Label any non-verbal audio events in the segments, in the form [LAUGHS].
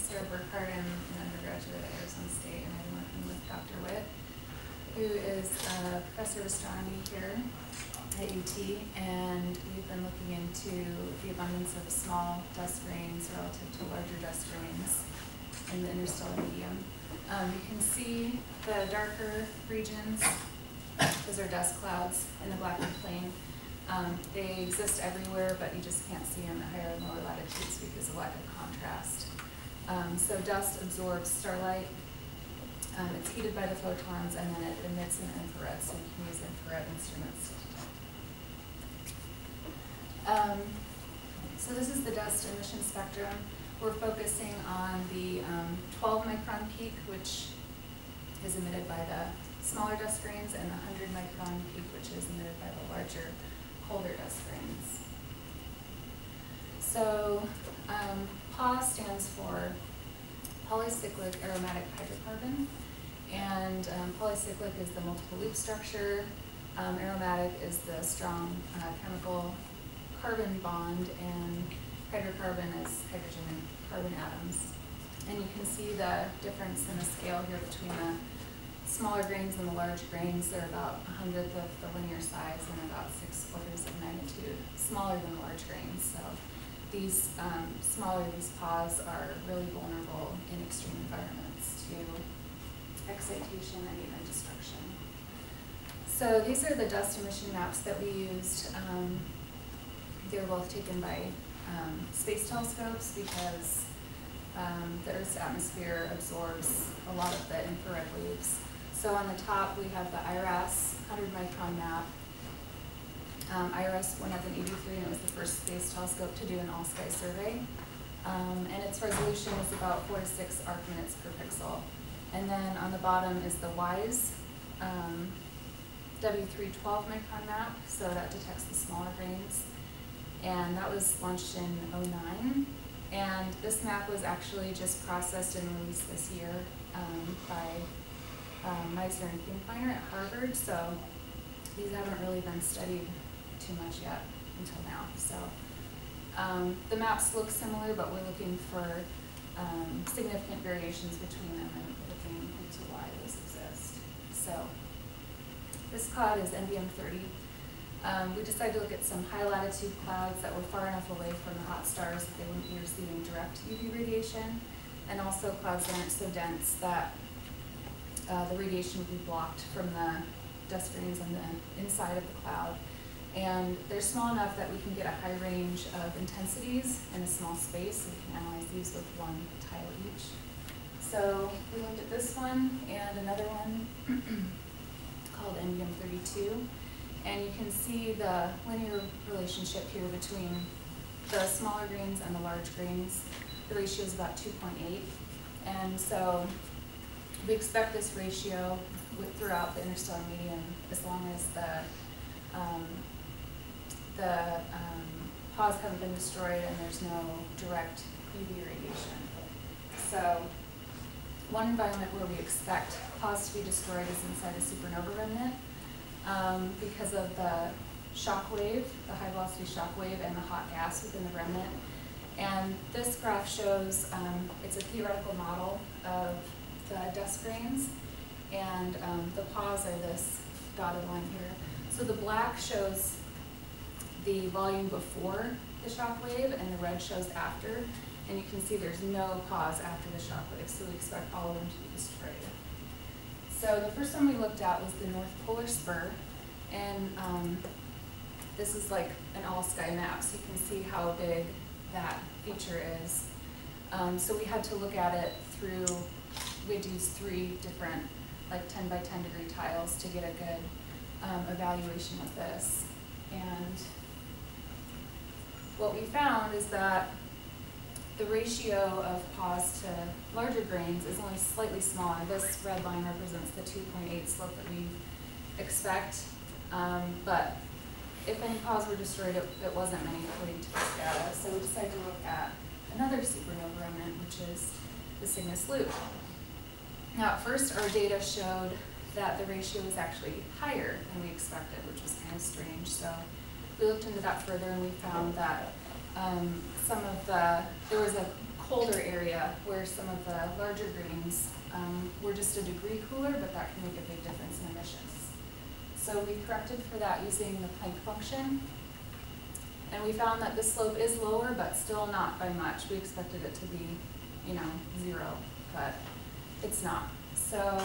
Sarah Burkhart. I'm an undergraduate at Arizona State, and I'm working with Dr. Witt, who is a professor of astronomy here at UT, and we've been looking into the abundance of small dust grains relative to larger dust grains in the interstellar medium. Um, you can see the darker regions, those are dust clouds in the Blackwood Plain. Um, they exist everywhere, but you just can't see them at higher and lower latitudes because of lack of contrast. Um, so dust absorbs starlight. Um, it's heated by the photons and then it emits an infrared, so you can use infrared instruments. Um, so this is the dust emission spectrum. We're focusing on the um, 12 micron peak, which is emitted by the smaller dust grains, and the 100 micron peak, which is emitted by the larger colder dust grains. So um, PAH stands for polycyclic aromatic hydrocarbon, and um, polycyclic is the multiple loop structure. Um, aromatic is the strong uh, chemical carbon bond, and hydrocarbon is hydrogen and carbon atoms. And you can see the difference in the scale here between the smaller grains and the large grains, they're about a hundredth of the linear size and about six orders of magnitude smaller than the large grains. So these um, smaller these PAHs are really vulnerable in extreme environments to excitation and even destruction. So these are the dust emission maps that we used. Um, they were both taken by um, space telescopes because um, the Earth's atmosphere absorbs a lot of the infrared waves. So on the top, we have the IRAS 100 micron map. Um, IRAS went up in 83 and it was the first space telescope to do an all-sky survey. Um, and its resolution is about 4 to 6 arc minutes per pixel. And then on the bottom is the WISE um, W312 micron map, so that detects the smaller grains. And that was launched in 09. And this map was actually just processed and released this year um, by um, Meisner and Finkbeiner at Harvard, so these haven't really been studied too much yet until now. So um, the maps look similar, but we're looking for um, significant variations between them and looking into why those exist. So this cloud is MBM 30. Um, we decided to look at some high latitude clouds that were far enough away from the hot stars that they wouldn't be receiving direct UV radiation, and also clouds that aren't so dense that uh, the radiation would be blocked from the dust grains on the inside of the cloud. And they're small enough that we can get a high range of intensities in a small space. We can analyze these with one tile each. So we looked at this one and another one [CLEARS THROAT] called MBM32. And you can see the linear relationship here between the smaller grains and the large grains. The ratio is about 2.8. And so we expect this ratio with, throughout the interstellar medium as long as the um, the um, PAHs haven't been destroyed and there's no direct UV radiation. So one environment where we expect PAHs to be destroyed is inside a supernova remnant um, because of the shock wave, the high velocity shock wave and the hot gas within the remnant. And this graph shows, um, it's a theoretical model of the dust grains, and um, the PAHs are this dotted line here. So the black shows the volume before the shock wave, and the red shows after. And you can see there's no PAHs after the shock wave, so we expect all of them to be destroyed. So the first one we looked at was the North Polar Spur, and um, this is like an all-sky map, so you can see how big that feature is. Um, so we had to look at it through we had to use three different like 10 by 10 degree tiles to get a good um, evaluation of this. And what we found is that the ratio of PAHs to larger grains is only slightly smaller. This red line represents the 2.8 slope that we expect. Um, but if any PAHs were destroyed, it, it wasn't many according to this data. So we decided to look at another supernova remnant, which is the Cygnus Loop. Now, at first, our data showed that the ratio was actually higher than we expected, which was kind of strange. So we looked into that further and we found that um, some of the, there was a colder area where some of the larger grains um, were just a degree cooler, but that can make a big difference in emissions. So we corrected for that using the Planck function. And we found that the slope is lower, but still not by much. We expected it to be, you know, zero, but it's not. So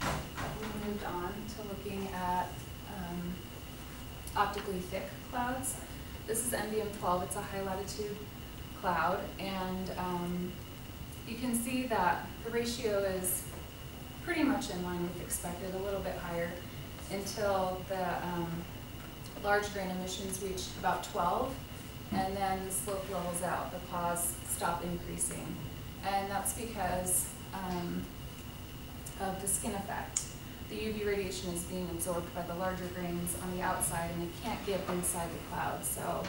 we moved on to looking at um, optically thick clouds. This is MBM 12, it's a high latitude cloud, and um, you can see that the ratio is pretty much in line with expected, a little bit higher, until the um, large grain emissions reach about 12, and then the slope levels out, the PAHs stop increasing. And that's because um, of the skin effect. The UV radiation is being absorbed by the larger grains on the outside, and they can't get inside the cloud, so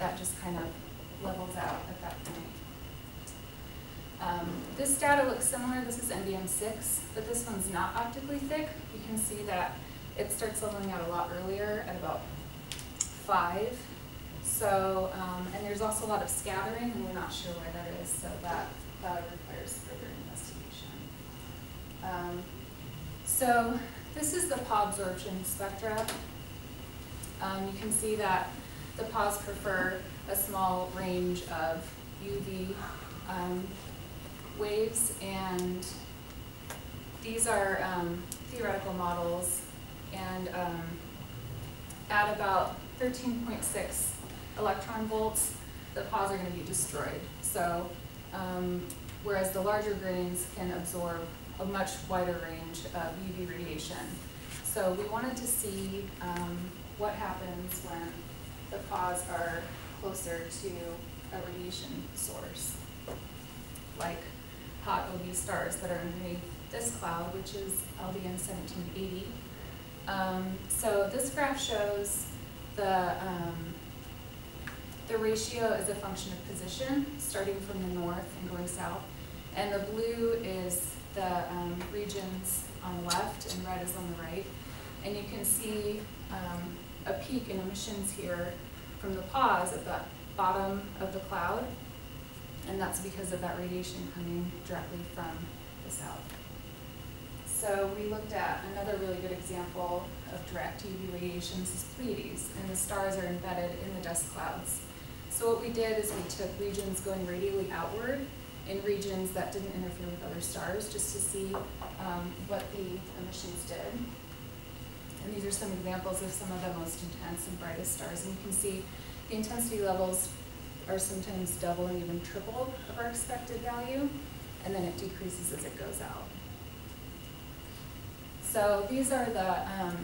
that just kind of levels out at that point. Um, this data looks similar, this is MBM six, but this one's not optically thick. You can see that it starts leveling out a lot earlier at about five. So, um, and there's also a lot of scattering, and we're not sure why that is, so that, that requires further investigation. Um, so this is the PA absorption spectra. Um, you can see that the PAs prefer a small range of UV um, waves, and these are um, theoretical models, and um, at about 13.6 electron volts, the PAs are going to be destroyed. So, um, whereas the larger grains can absorb a much wider range of UV radiation. So we wanted to see um, what happens when the PAs are closer to a radiation source, like hot OB stars that are underneath this cloud, which is LDN 1780. Um, so this graph shows the, um, the ratio is a function of position, starting from the north and going south. And the blue is the um, regions on the left and red is on the right. And you can see um, a peak in emissions here from the PAs at the bottom of the cloud. And that's because of that radiation coming directly from the south. So we looked at another really good example of direct UV radiation. Is Pleiades, and the stars are embedded in the dust clouds. So what we did is we took regions going radially outward in regions that didn't interfere with other stars, just to see um, what the emissions did. And these are some examples of some of the most intense and brightest stars. And you can see the intensity levels are sometimes double and even triple of our expected value, and then it decreases as it goes out. So these are the um,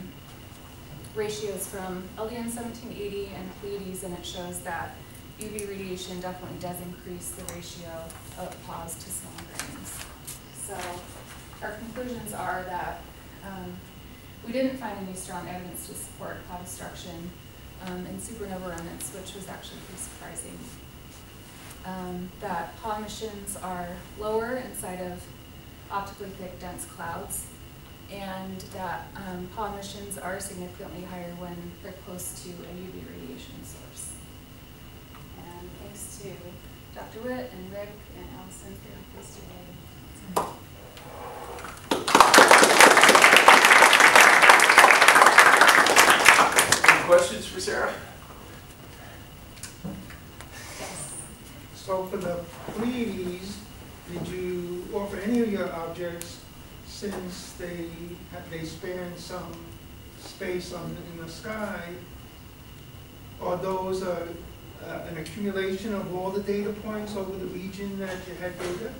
ratios from LDN 1780 and Pleiades, and it shows that UV radiation definitely does increase the ratio of PAs to small grains. So our conclusions are that um, we didn't find any strong evidence to support PA destruction um, in supernova remnants, which was actually pretty surprising. Um, that PA emissions are lower inside of optically thick, dense clouds, and that um, PA emissions are significantly higher when they're close to a UV radiation source. And thanks to Dr. Witt and Rick and Allison for your this today. Any questions for Sarah? Yes. So for the Pleiades, did you offer any of your objects since they, they span some space on, in the sky? Are those uh, uh, an accumulation of all the data points over the region that you had data?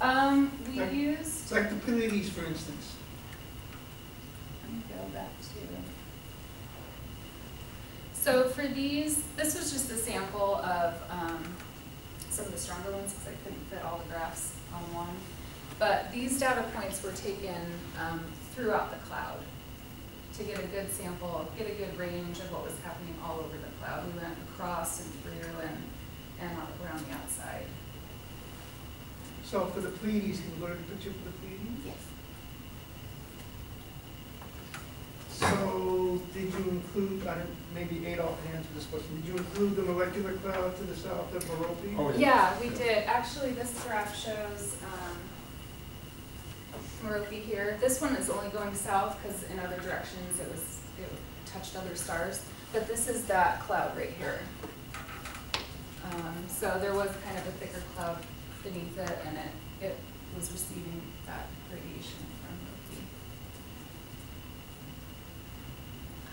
Um, we Like- used, It's like the Pleiades, for instance. let me go back to. So for these, this was just a sample of, um, some of the stronger ones, because I couldn't fit all the graphs on one. But these data points were taken, um, throughout the cloud to get a good sample, get a good range of what was happening all over the cloud. We went across and through and, and around the outside. So for the Pleiades, can you go to the picture for the Pleiades? Yes. So did you include, I don't, maybe Adolf can answer this question, did you include the molecular cloud to the south of Merope? Oh, Yeah, we did. Actually, this graph shows, um, Merope here. This one is only going south because in other directions it was, it touched other stars. But this is that cloud right here. Um, so there was kind of a thicker cloud beneath it and it, it was receiving that radiation from Merope.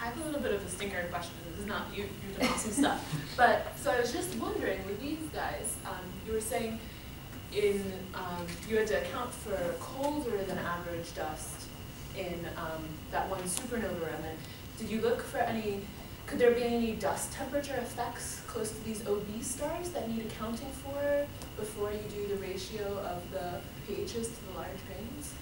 I have a little bit of a stinker question. This is not you. You're doing awesome stuff. [LAUGHS] But so I was just wondering with these guys, um, you were saying in um, you had to account for colder than average dust in um, that one supernova remnant. Did you look for any? Could there be any dust temperature effects close to these OB stars that need accounting for before you do the ratio of the pHs to the large grains?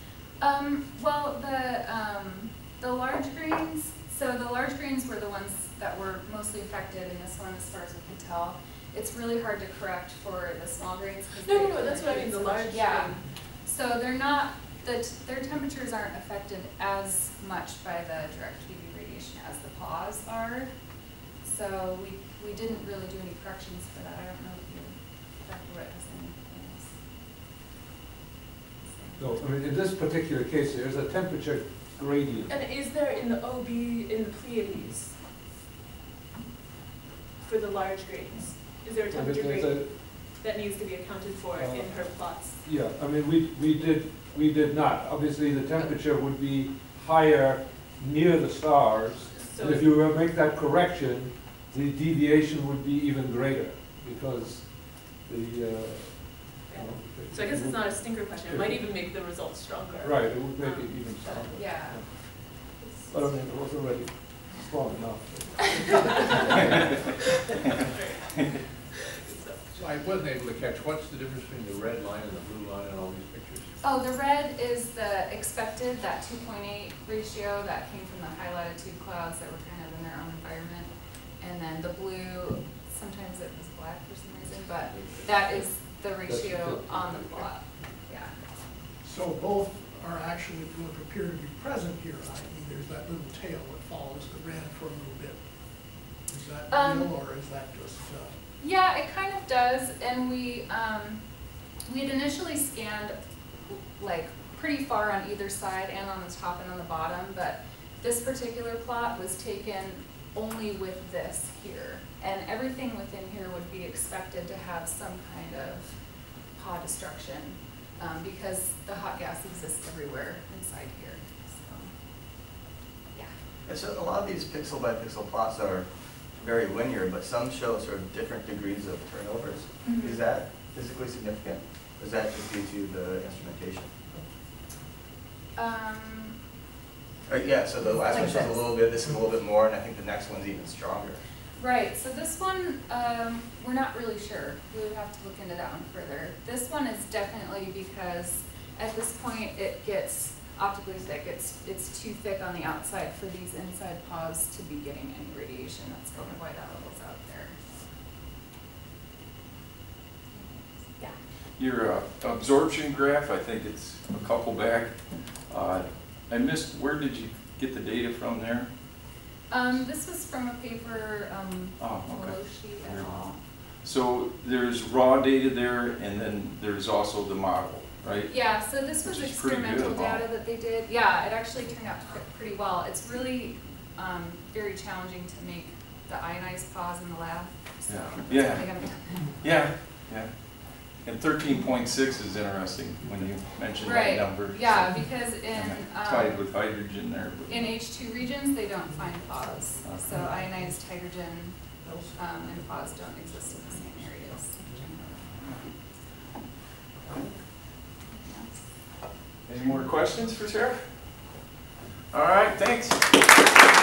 Um, well, the, um, the large grains. so the large grains were the ones that were mostly affected in this one as far as we could tell. It's really hard to correct for the small grains. No, no, no, that's what I mean, the so much- large Yeah, grain. so they're not, the, t- their temperatures aren't affected as much by the direct UV radiation as the PAHs are. So we, we didn't really do any corrections for that. I don't know if you, Dr. Witt has anything else. No, I mean, in this particular case, there's a temperature gradient. And is there in the OB, in the Pleiades, for the large grains, is there a temperature there's a- that needs to be accounted for Uh, in her plots? Yeah, I mean, we, we did, we did not. Obviously, the temperature would be higher near the stars. So, And if you were to make that correction, the deviation would be even greater because the, uh, you know, so I guess it's not a stinker question, it might even make the results stronger. Right, it would make it even stronger. Yeah. But I mean, it was already strong enough. [LAUGHS] [LAUGHS] So I wasn't able to catch, what's the difference between the red line and the blue line in all these pictures? Oh, the red is the expected, that two point eight ratio that came from the high latitude clouds that were kind of in their own environment. And then the blue, sometimes it was black for some reason, but that is the ratio on the plot, yeah. So both are actually going to appear to be present here, i.e. there's that little tail that follows the red for a little bit. Is that Um, real, or is that just, uh, Yeah, it kind of does, and we, um, we had initially scanned like pretty far on either side and on the top and on the bottom, but this particular plot was taken only with this here. And everything within here would be expected to have some kind of PAH destruction, um, because the hot gas exists everywhere inside here, so, yeah. And so a lot of these pixel by pixel plots are very linear, but some show sort of different degrees of turnovers. Mhm. Is that physically significant? Or is that just due to the instrumentation? Um, Uh, yeah, so the last one Like shows a little bit, this is a little bit more, and I think the next one's even stronger. Right, so this one, um, we're not really sure. We would have to look into that one further. This one is definitely because at this point, it gets optically thick. It's, it's too thick on the outside for these inside PAHs to be getting any radiation. That's probably why that level's out there. Yeah. Your uh, absorption graph, I think it's a couple back. Uh, I missed, where did you get the data from there? Um, this was from a paper, um, Oh, okay. Belushi et al. So there's raw data there, and then there's also the model, right? Yeah, so this was good, experimental data that they did. Yeah, it actually turned out pretty well. It's really, um, very challenging to make the ionized PAHs in the lab, so. Yeah. Yeah. they haven't done Yeah, yeah. And thirteen point six is interesting when you mentioned that Right, number. Yeah, because in, Tied um, with hydrogen there. but- in H two regions, they don't find PAHs. So ionized hydrogen, um, and PAHs don't exist in the same Any more questions for Sarah? All right, thanks.